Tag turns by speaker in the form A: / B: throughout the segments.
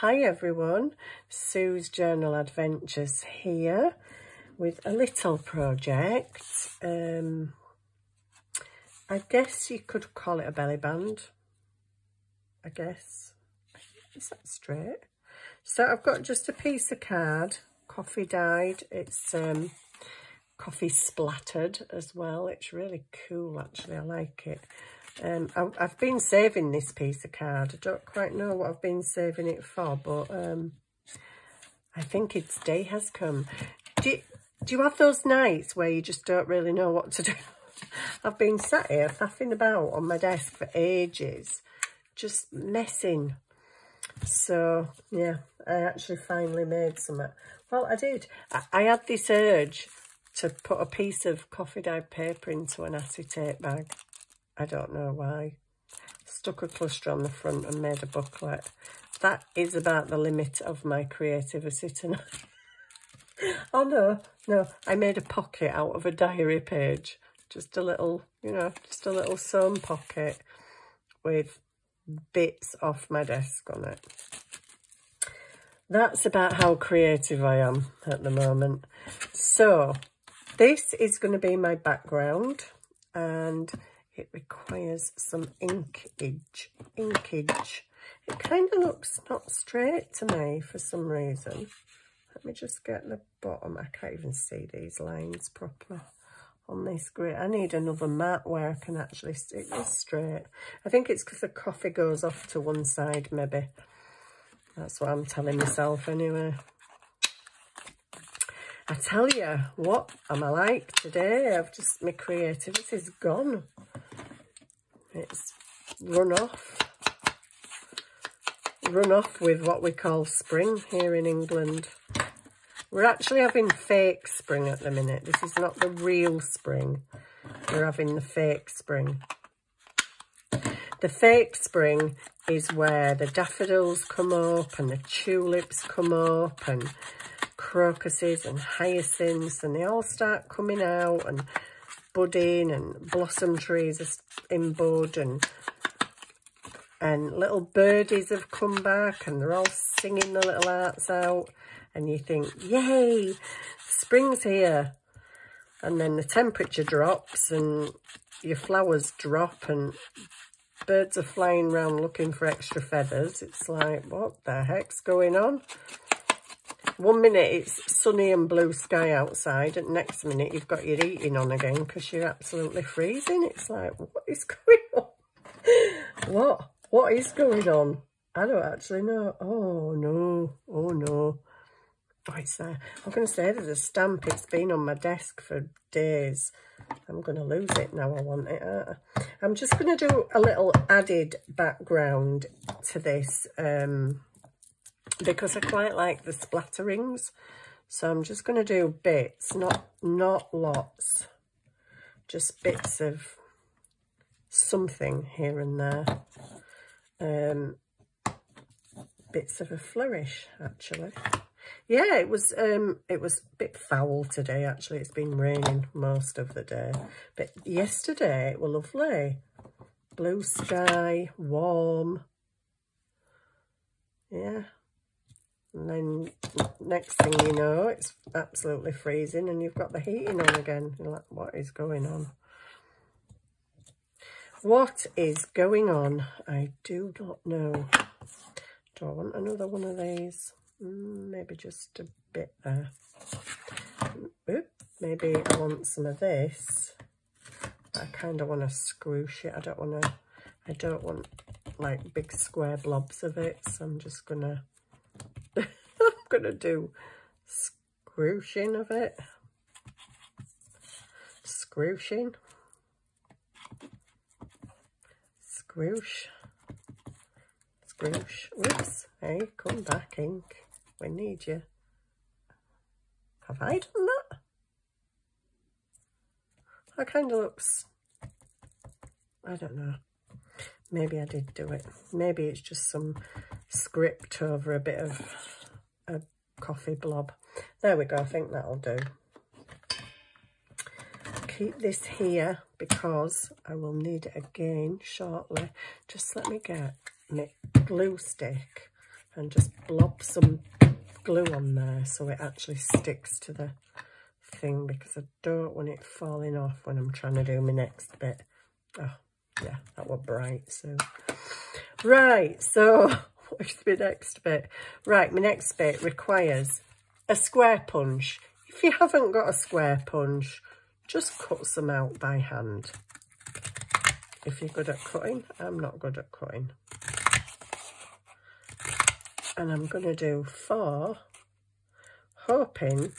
A: Hi everyone, Sue's Journal Adventures here with a little project. Um, I guess you could call it a belly band. I guess. Is that straight? So I've got just a piece of card, coffee dyed. It's um, coffee splattered as well. It's really cool actually, I like it. Um, I, have been saving this piece of card. I don't quite know what I've been saving it for, but um, I think its day has come. Do you, do you have those nights where you just don't really know what to do? I've been sat here faffing about on my desk for ages, just messing. So, yeah, I actually finally made some. Well, I did. I, I had this urge to put a piece of coffee dyed paper into an acetate bag I don't know why. Stuck a cluster on the front and made a booklet. That is about the limit of my creativity tonight. oh no, no, I made a pocket out of a diary page. Just a little, you know, just a little sewn pocket with bits off my desk on it. That's about how creative I am at the moment. So, this is going to be my background and it requires some inkage. Inkage. It kind of looks not straight to me for some reason. Let me just get the bottom. I can't even see these lines properly on this grid. I need another mat where I can actually stick this straight. I think it's because the coffee goes off to one side, maybe. That's what I'm telling myself anyway. I tell you, what am I like today? I've just, my creativity's gone. It's run off. Run off with what we call spring here in England. We're actually having fake spring at the minute. This is not the real spring. We're having the fake spring. The fake spring is where the daffodils come up and the tulips come up and crocuses and hyacinths and they all start coming out and budding and blossom trees are in bud and and little birdies have come back and they're all singing the little hearts out. And you think yay spring's here. And then the temperature drops and your flowers drop and birds are flying around looking for extra feathers. It's like what the heck's going on one minute it's sunny and blue sky outside, and next minute you've got your eating on again because you're absolutely freezing. It's like, what is going on? what? What is going on? I don't actually know. Oh, no. Oh, no. Oh, it's there. I'm going to say there's a stamp. It's been on my desk for days. I'm going to lose it now I want it. Uh, I'm just going to do a little added background to this um, because I quite like the splatterings. So I'm just going to do bits, not, not lots, just bits of something here and there. Um, bits of a flourish, actually. Yeah, it was um, it was a bit foul today, actually. It's been raining most of the day. But yesterday, it was lovely. Blue sky, warm. Yeah, and then next thing you know, it's absolutely freezing and you've got the heating on again. You're like, what is going on? What is going on? I do not know. Do I want another one of these? Mm, maybe just a bit there. Oop, maybe I want some of this. I kind of want to scroosh it. I don't want to, I don't want like big square blobs of it. So I'm just going to going to do scrooshing of it. Scrooshing. Scroosh. Scroosh. Whoops. Hey, come back, ink. We need you. Have I done that? That kind of looks... I don't know. Maybe I did do it. Maybe it's just some script over a bit of a coffee blob. There we go, I think that'll do. Keep this here because I will need it again shortly. Just let me get my glue stick and just blob some glue on there so it actually sticks to the thing because I don't want it falling off when I'm trying to do my next bit. Oh, yeah, that was bright. So, right, so my next bit? Right, my next bit requires a square punch. If you haven't got a square punch, just cut some out by hand. If you're good at cutting, I'm not good at cutting. And I'm going to do four, hoping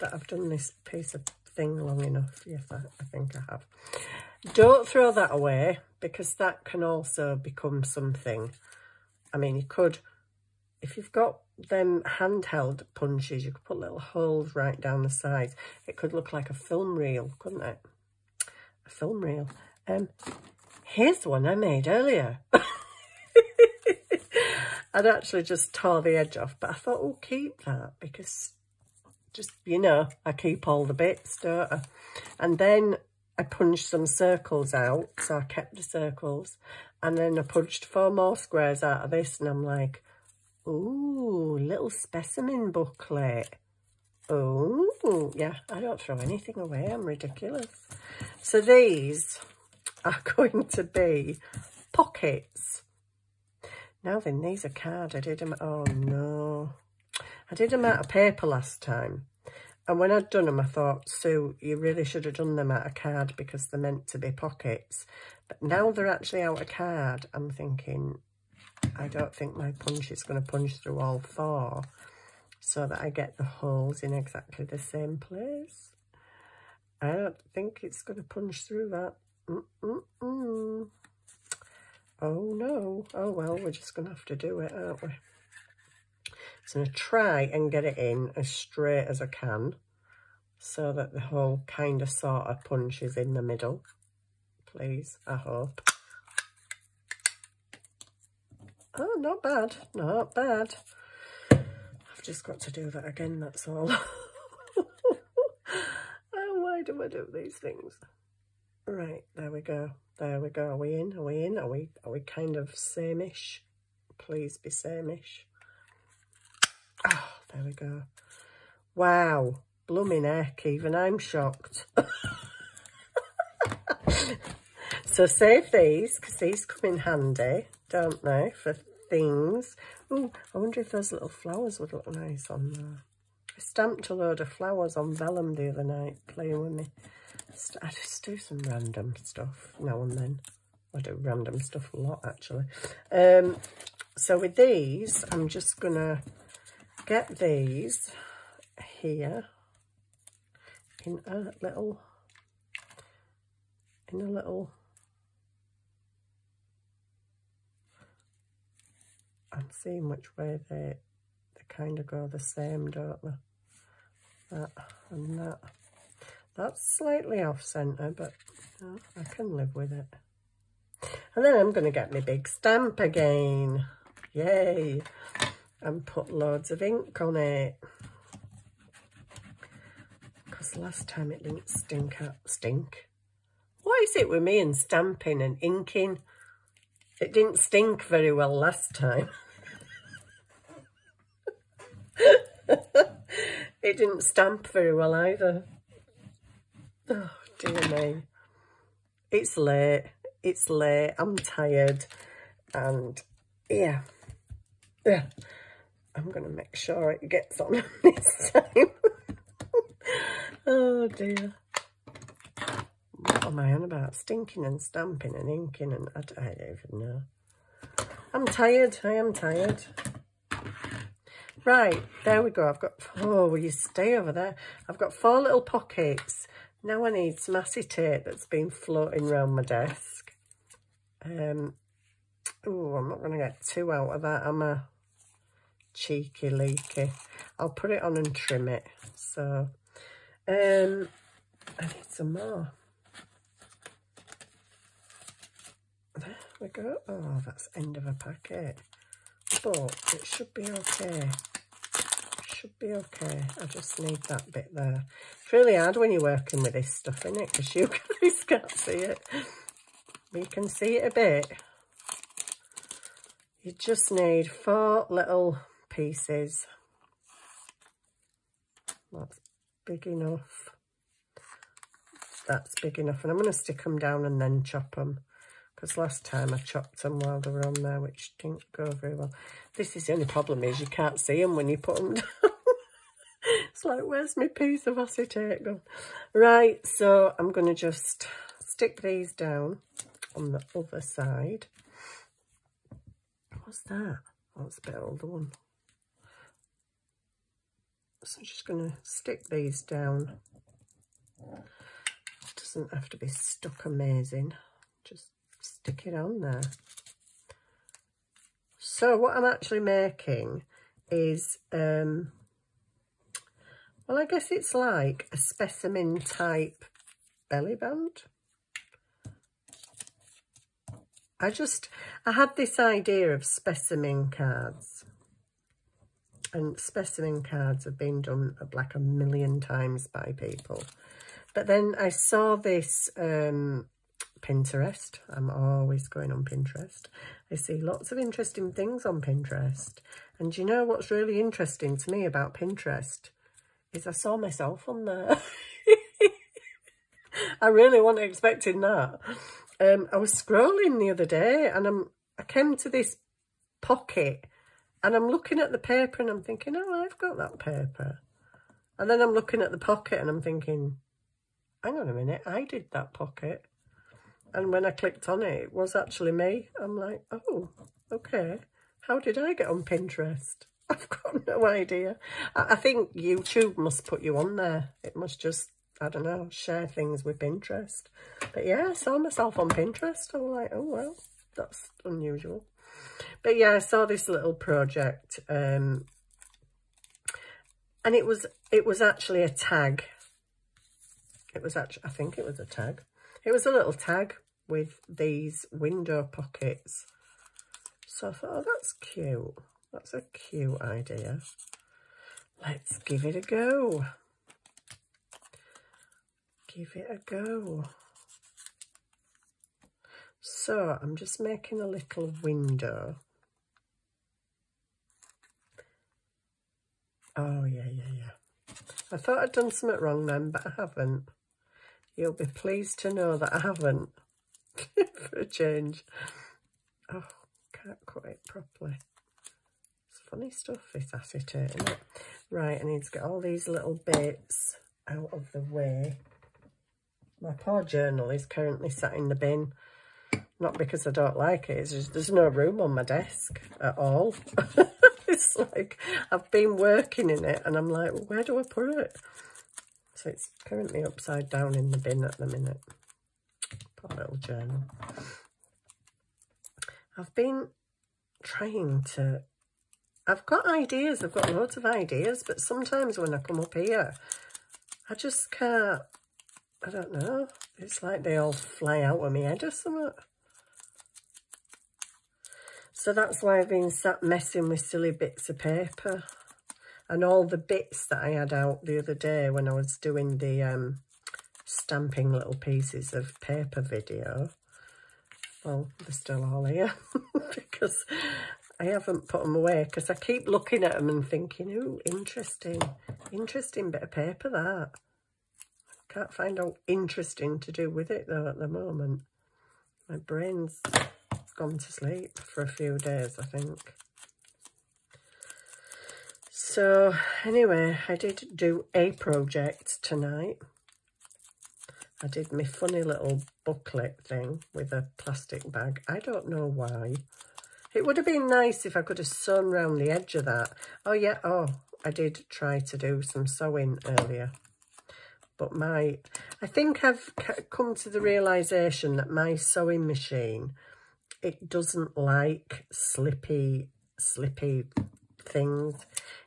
A: that I've done this piece of thing long enough. Yes, I think I have. Don't throw that away because that can also become something. I mean, you could, if you've got them handheld punches, you could put little holes right down the sides. It could look like a film reel, couldn't it? A film reel. Um, here's one I made earlier. I'd actually just tore the edge off, but I thought, oh, keep that because just, you know, I keep all the bits, don't I? And then I punched some circles out, so I kept the circles. And then I punched four more squares out of this, and I'm like, ooh, little specimen booklet. Oh, yeah, I don't throw anything away. I'm ridiculous. So these are going to be pockets. Now then, these are card. I did them. Oh, no. I did them out of paper last time. And when I'd done them, I thought, Sue, you really should have done them out of card because they're meant to be pockets. But now they're actually out of card, I'm thinking, I don't think my punch is going to punch through all four so that I get the holes in exactly the same place. I don't think it's going to punch through that. Mm -mm -mm. Oh no. Oh well, we're just going to have to do it, aren't we? So I'm going to try and get it in as straight as I can so that the whole kind of sort of punches in the middle. Please, I hope. Oh, not bad, not bad. I've just got to do that again, that's all. oh, why do I do these things? Right, there we go. There we go. Are we in? Are we in? Are we are we kind of same-ish? Please be same-ish. Oh, there we go. Wow. Blooming heck, even I'm shocked. so save these, because these come in handy, don't they, for things. Oh, I wonder if those little flowers would look nice on there. I stamped a load of flowers on vellum the other night, playing with me. I just do some random stuff now and then. I do random stuff a lot, actually. Um, so with these, I'm just going to get these here in a little in a little I'm seeing which way they they kind of go the same don't they? That and that. That's slightly off centre but I can live with it. And then I'm going to get my big stamp again. Yay and put loads of ink on it. Because last time it didn't stink up, stink. What is it with me and stamping and inking? It didn't stink very well last time. it didn't stamp very well either. Oh, dear me. It's late. It's late. I'm tired. And, yeah. Yeah. I'm going to make sure it gets on this time. oh dear. What am I on about? Stinking and stamping and inking and I, I don't even know. I'm tired. I am tired. Right, there we go. I've got, oh, will you stay over there? I've got four little pockets. Now I need some acetate that's been floating around my desk. Um, oh, I'm not going to get two out of that, am I? Cheeky leaky. I'll put it on and trim it. So, um, I need some more. There we go. Oh, that's end of a packet. But it should be okay. Should be okay. I just need that bit there. It's really hard when you're working with this stuff, isn't it? Because you guys can't see it. We can see it a bit. You just need four little pieces. That's big enough. That's big enough. And I'm going to stick them down and then chop them. Because last time I chopped them while they were on there, which didn't go very well. This is the only problem is you can't see them when you put them down. it's like, where's my piece of acetate gone? Right, so I'm going to just stick these down on the other side. What's that? Oh, it's a bit older one. So I'm just going to stick these down. It doesn't have to be stuck amazing. Just stick it on there. So what I'm actually making is, um, well, I guess it's like a specimen type belly band. I just, I had this idea of specimen cards. And specimen cards have been done like a million times by people. But then I saw this um, Pinterest. I'm always going on Pinterest. I see lots of interesting things on Pinterest. And you know what's really interesting to me about Pinterest? Is I saw myself on there. I really wasn't expecting that. Um, I was scrolling the other day and I'm, I came to this pocket and I'm looking at the paper and I'm thinking, oh, I've got that paper. And then I'm looking at the pocket and I'm thinking, hang on a minute, I did that pocket. And when I clicked on it, it was actually me. I'm like, oh, okay. How did I get on Pinterest? I've got no idea. I, think YouTube must put you on there. It must just I don't know, share things with Pinterest. But yeah, I saw myself on Pinterest. I was like, oh, well, that's unusual. But yeah, I saw this little project. Um, and it was, it was actually a tag. It was actually, I think it was a tag. It was a little tag with these window pockets. So I thought, oh, that's cute. That's a cute idea. Let's give it a go give it a go. So I'm just making a little window. Oh, yeah, yeah, yeah. I thought I'd done something wrong then, but I haven't. You'll be pleased to know that I haven't, for a change. Oh, can't cut it properly. It's funny stuff, acetate, isn't it? Right, I need to get all these little bits out of the way. My poor journal is currently sat in the bin. Not because I don't like it, it's just there's no room on my desk at all. it's like I've been working in it and I'm like, where do I put it? So it's currently upside down in the bin at the minute. Poor little journal. I've been trying to... I've got ideas, I've got loads of ideas, but sometimes when I come up here, I just can't I don't know. It's like they all fly out of my head or something. So that's why I've been sat messing with silly bits of paper. And all the bits that I had out the other day when I was doing the um, stamping little pieces of paper video. Well, they're still all here because I haven't put them away because I keep looking at them and thinking, oh, interesting, interesting bit of paper that. Can't find out interesting to do with it though at the moment. My brain's gone to sleep for a few days, I think. So anyway, I did do a project tonight. I did my funny little booklet thing with a plastic bag. I don't know why. It would have been nice if I could have sewn round the edge of that. Oh yeah, oh, I did try to do some sewing earlier but my I think I've come to the realization that my sewing machine it doesn't like slippy slippy things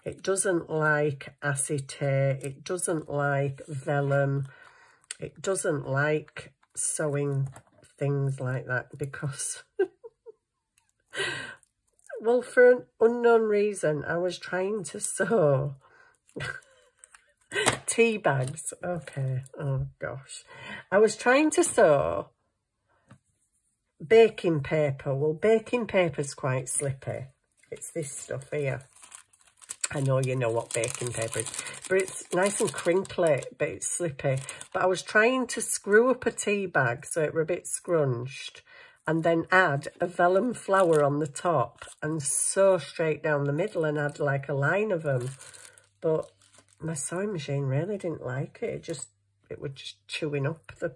A: it doesn't like acetate it doesn't like vellum it doesn't like sewing things like that because well for an unknown reason I was trying to sew tea bags. Okay. Oh, gosh. I was trying to sew baking paper. Well, baking paper is quite slippy. It's this stuff here. I know you know what baking paper is, but it's nice and crinkly, but it's slippy. But I was trying to screw up a tea bag so it were a bit scrunched and then add a vellum flower on the top and sew straight down the middle and add like a line of them. But my sewing machine really didn't like it. It just, it was just chewing up the,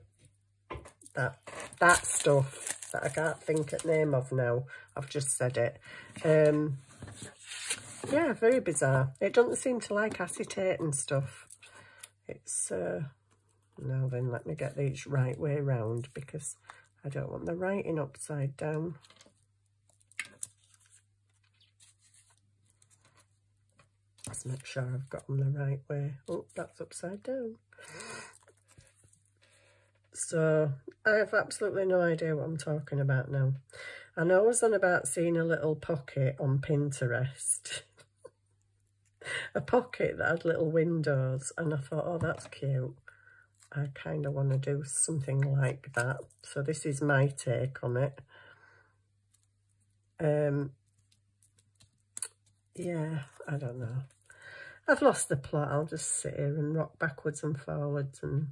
A: that, that stuff that I can't think of name of now. I've just said it. Um, yeah, very bizarre. It doesn't seem to like acetate and stuff. It's, uh, now then, let me get these right way round because I don't want the writing upside down. Let's make sure I've got them the right way. Oh, that's upside down. So, I have absolutely no idea what I'm talking about now. I know I was on about seeing a little pocket on Pinterest. a pocket that had little windows and I thought, oh, that's cute. I kind of want to do something like that. So this is my take on it. Um, yeah, I don't know. I've lost the plot. I'll just sit here and rock backwards and forwards and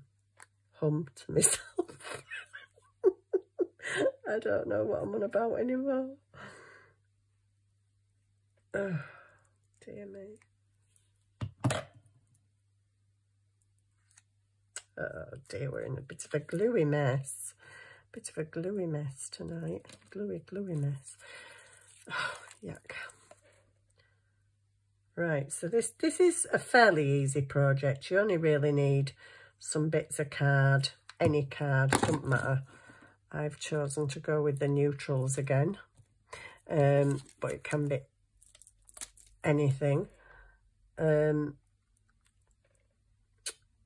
A: hum to myself. I don't know what I'm on about anymore. Oh, dear me. Oh dear, we're in a bit of a gluey mess. Bit of a gluey mess tonight. Gluey, gluey mess. Oh, yuck. Right, so this, this is a fairly easy project. You only really need some bits of card, any card, doesn't matter. I've chosen to go with the neutrals again, um, but it can be anything. Um,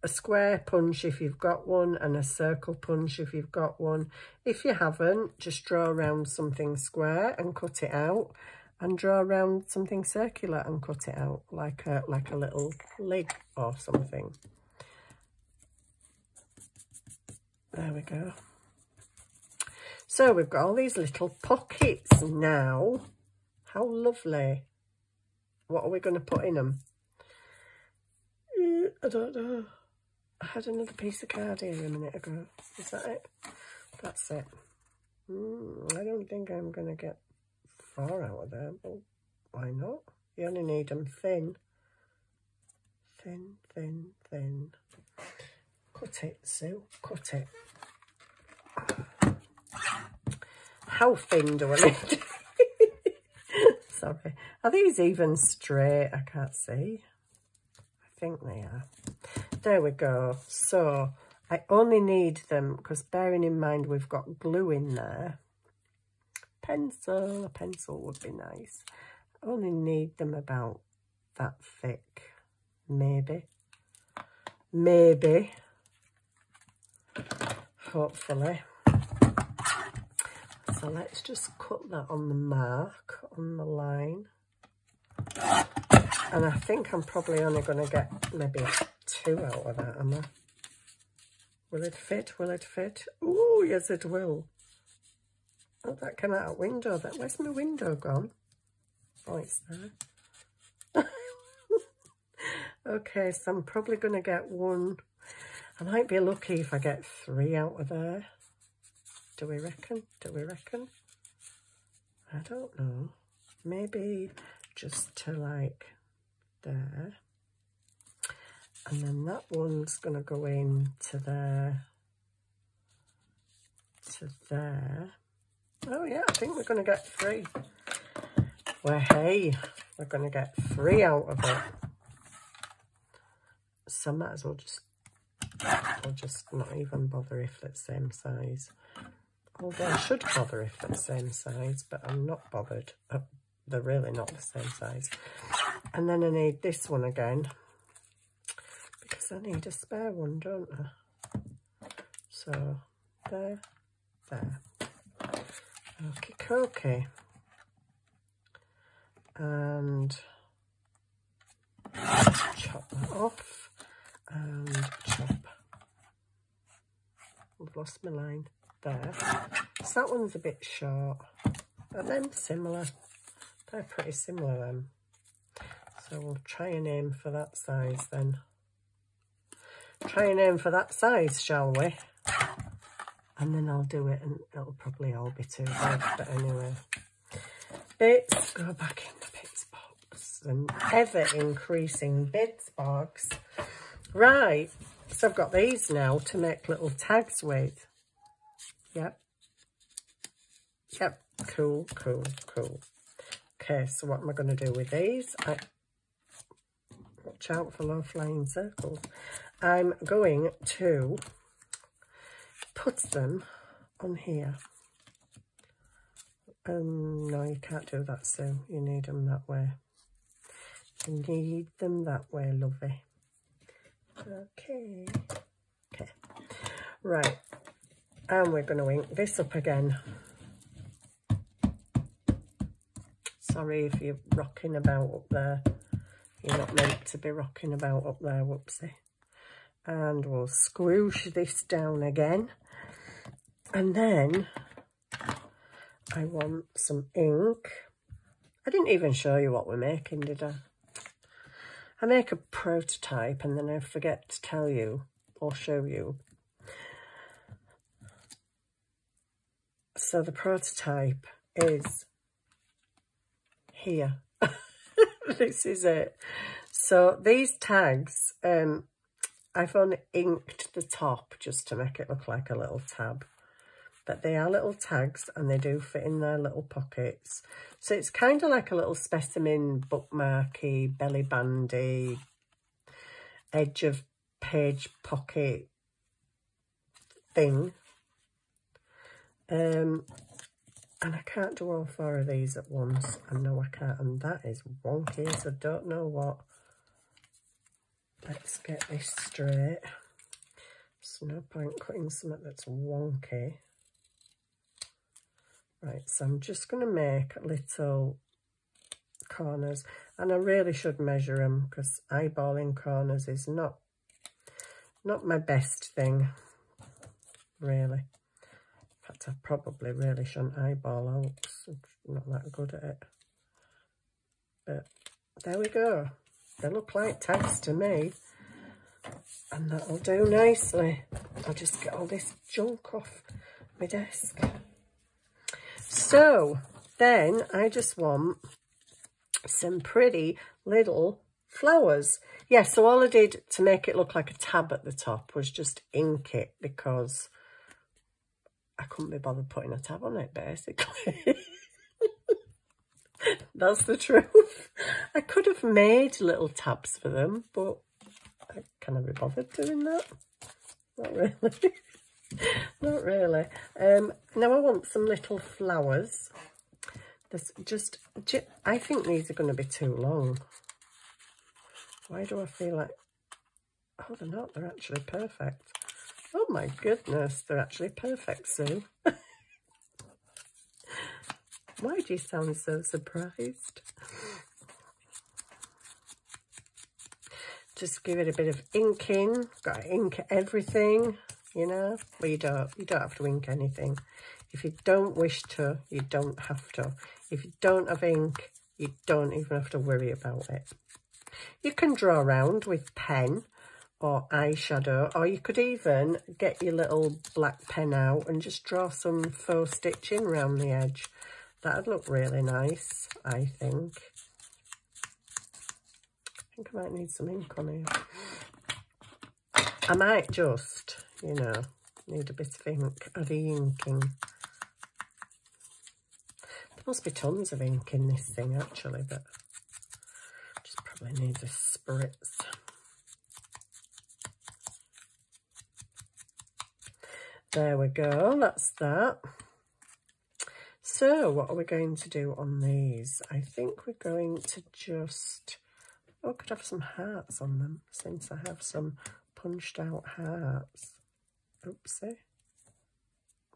A: a square punch if you've got one and a circle punch if you've got one. If you haven't, just draw around something square and cut it out and draw around something circular and cut it out like a, like a little lid or something. There we go. So we've got all these little pockets now. How lovely. What are we going to put in them? Mm, I don't know. I had another piece of card here a minute ago. Is that it? That's it. Mm, I don't think I'm going to get far out of there, but why not? You only need them thin. Thin, thin, thin. Cut it, Sue. Cut it. How thin do I need? Sorry. Are these even straight? I can't see. I think they are. There we go. So I only need them because bearing in mind we've got glue in there. Pencil, a pencil would be nice. I only need them about that thick. Maybe. Maybe. Hopefully. So let's just cut that on the mark, on the line. And I think I'm probably only going to get maybe two out of that, am I? Will it fit? Will it fit? Oh, yes, it will. Oh, that came out a window. That Where's my window gone? Oh, it's there. okay, so I'm probably going to get one. I might be lucky if I get three out of there. Do we reckon? Do we reckon? I don't know. Maybe just to like there. And then that one's going to go into there, to there. Oh yeah, I think we're going to get three. Well, hey, we're going to get three out of it. So I might as well just, I'll just not even bother if it's same size. Although I should bother if the same size, but I'm not bothered. Uh, they're really not the same size. And then I need this one again because I need a spare one, don't I? So, there, there. Okay, okay. And chop that off and. I've lost my line. there. So that one's a bit short, but then similar. They're pretty similar then. So we'll try and aim for that size then. Try and aim for that size, shall we? And then I'll do it and it'll probably all be too big, but anyway. Bits, go back in the bits box. And ever increasing bits box. Right, so I've got these now to make little tags with. Yep. Yep, cool, cool, cool. Okay, so what am I going to do with these? I, watch out for low flying circles. I'm going to put them on here. Um, no, you can't do that, Sue. You need them that way. You need them that way, lovey. Okay. Okay. Right. And we're going to ink this up again. Sorry if you're rocking about up there. You're not meant to be rocking about up there, whoopsie. And we'll squoosh this down again. And then I want some ink. I didn't even show you what we're making, did I? I make a prototype and then I forget to tell you or show you. So the prototype is here. this is it. So these tags, um, I've only inked the top just to make it look like a little tab. But they are little tags and they do fit in their little pockets. So it's kind of like a little specimen bookmarky, belly bandy, edge of page pocket thing. Um, and I can't do all four of these at once. I know I can't, and that is wonky, so don't know what. Let's get this straight. There's no point cutting something that's wonky. Right, so I'm just going to make little corners. And I really should measure them because eyeballing corners is not, not my best thing, really. In fact, I probably really shouldn't eyeball out. I'm not that good at it. But there we go. They look like tags to me. And that'll do nicely. I'll just get all this junk off my desk. So then I just want some pretty little flowers. Yeah, so all I did to make it look like a tab at the top was just ink it because I couldn't be bothered putting a tab on it, basically. That's the truth. I could have made little tabs for them, but I can't be bothered doing that. Not really. Not really. Um, now I want some little flowers. There's just, I think these are going to be too long. Why do I feel like, oh, they're not. They're actually perfect. Oh my goodness, they're actually perfect, Sue. Why do you sound so surprised? Just give it a bit of inking. Got to ink everything you know? Well, you don't, you don't have to ink anything. If you don't wish to, you don't have to. If you don't have ink, you don't even have to worry about it. You can draw around with pen or eyeshadow, or you could even get your little black pen out and just draw some faux stitching around the edge. That'd look really nice, I think. I think I might need some ink on here. I might just you know, need a bit of ink, of inking. There must be tons of ink in this thing actually, but just probably needs a spritz. There we go, that's that. So what are we going to do on these? I think we're going to just, oh, I could have some hearts on them since I have some punched out hearts. Oopsie.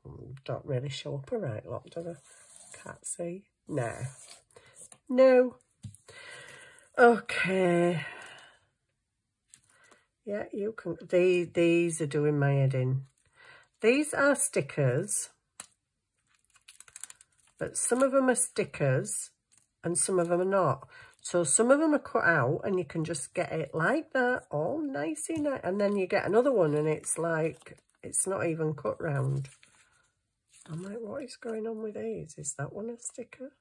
A: Mm, don't really show up a right lot, do they? Can't see. No. No. Okay. Yeah, you can. These, these are doing my head in. These are stickers, but some of them are stickers and some of them are not. So some of them are cut out and you can just get it like that, all nicey nice. And then you get another one and it's like, it's not even cut round. I'm like, what is going on with these? Is that one a sticker?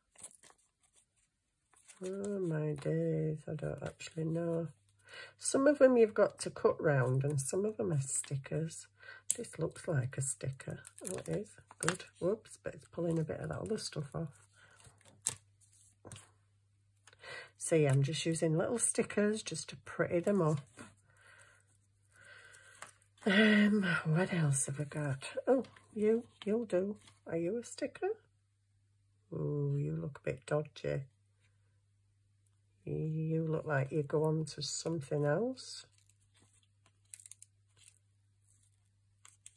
A: Oh my days, I don't actually know. Some of them you've got to cut round and some of them are stickers. This looks like a sticker. Oh, it is. Good. Whoops, but it's pulling a bit of that other stuff off. See, I'm just using little stickers just to pretty them up. Um, what else have I got? Oh, you, you'll do. Are you a sticker? Oh, you look a bit dodgy. You look like you go on to something else.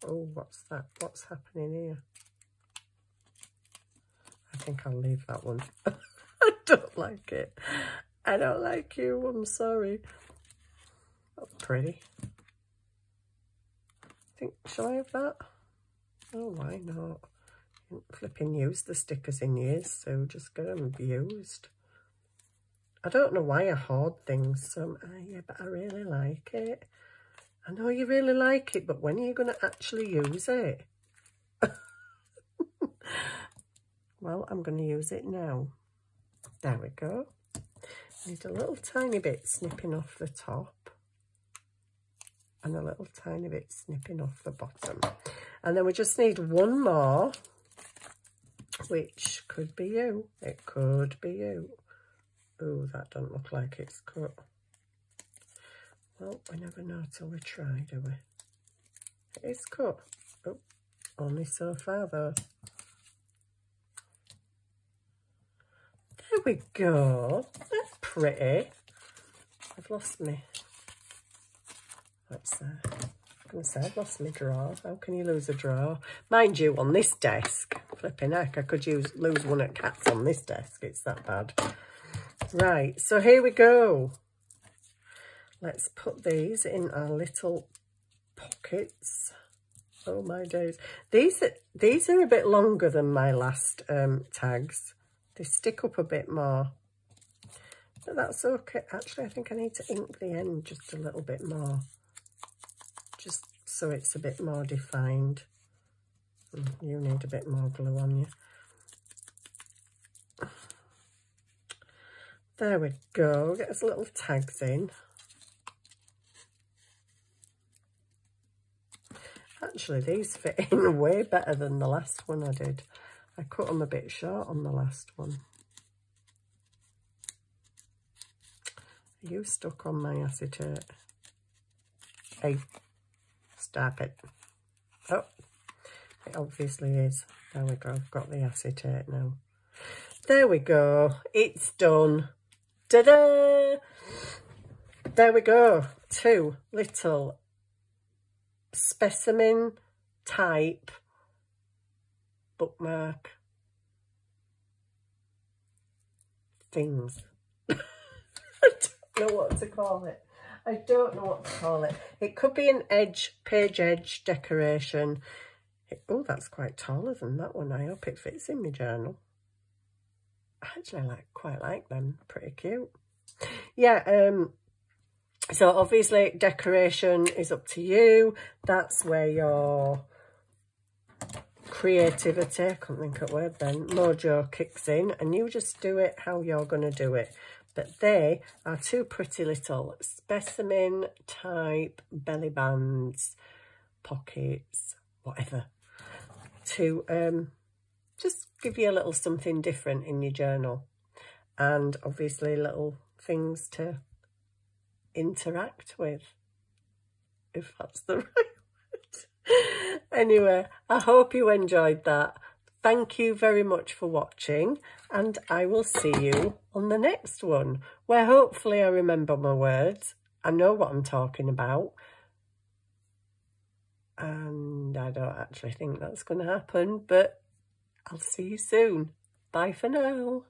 A: Oh, what's that? What's happening here? I think I'll leave that one. I don't like it. I don't like you. I'm sorry. That's pretty. Think, shall I have that? Oh, why not? Flipping used the stickers in years, so just get them used. I don't know why I hoard things. So, uh, yeah, but I really like it. I know you really like it, but when are you going to actually use it? well, I'm going to use it now. There we go. Need a little tiny bit snipping off the top and a little tiny bit snipping off the bottom. And then we just need one more, which could be you. It could be you. Oh, that doesn't look like it's cut. Well, we never know till we try, do we? It is cut. Oh, only so far though. There we go. That's pretty. I've lost me. Say I've lost my drawer. How can you lose a drawer? Mind you, on this desk, flipping heck, I could use lose one at cats on this desk. It's that bad. Right, so here we go. Let's put these in our little pockets. Oh my days. These are, these are a bit longer than my last um, tags. They stick up a bit more. But that's okay. Actually, I think I need to ink the end just a little bit more. Just so it's a bit more defined. You need a bit more glue on you. There we go. Get us little tags in. Actually, these fit in way better than the last one I did. I cut them a bit short on the last one. Are you stuck on my acetate? Hey, stop it. Oh, it obviously is. There we go. I've got the acetate now. There we go. It's done. Ta-da! There we go. Two little specimen type bookmark things. I don't know what to call it. I don't know what to call it. It could be an edge, page edge decoration. Oh, that's quite taller than that one. I hope it fits in my journal. Actually, I like quite like them. Pretty cute. Yeah, um, so obviously decoration is up to you. That's where your creativity, I can't think of word then, mojo kicks in and you just do it how you're going to do it. But they are two pretty little specimen type belly bands, pockets, whatever, to um, just give you a little something different in your journal. And obviously little things to interact with, if that's the right word. anyway, I hope you enjoyed that. Thank you very much for watching and I will see you on the next one where hopefully I remember my words. I know what I'm talking about and I don't actually think that's going to happen but I'll see you soon. Bye for now.